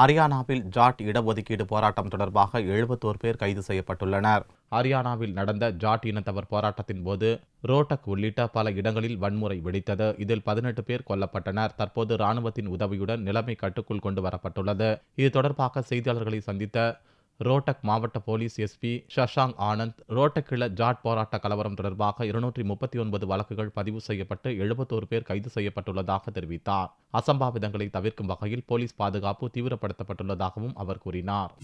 ஹரியானாவில் ஜாட் இடஒதுக்கீடு போராட்டம் தொடர்பாக எழுபத்தோரு பேர் கைது செய்யப்பட்டுள்ளனர். ஹரியானாவில் நடந்த ஜாட் இனத்தவர் போராட்டத்தின் போது ரோட்டக் உள்ளிட்ட பல இடங்களில் வன்முறை வெடித்தது. இதில் பதினெட்டு பேர் கொல்லப்பட்டனர். தற்போது ராணுவத்தின் உதவியுடன் நிலைமை கட்டுக்குள் கொண்டு வரப்பட்டுள்ளது. இது தொடர்பாக செய்தியாளர்களை சந்தித்த ரோட்டக் மாவட்ட போலீஸ் எஸ்பி ஷஷாங் ஆனந்த் ரோட்டக்கிள ஜாட் போராட்ட கலவரம் தொடர்பாக இருநூற்றி முப்பத்தி ஒன்பது வழக்குகள் பதிவு செய்யப்பட்டு எழுபத்தோரு பேர் கைது செய்யப்பட்டுள்ளதாக தெரிவித்தார். அசம்பாவிதங்களை தவிர்க்கும் வகையில் போலீஸ் பாதுகாப்பு தீவிரப்படுத்தப்பட்டுள்ளதாகவும் அவர் கூறினார்.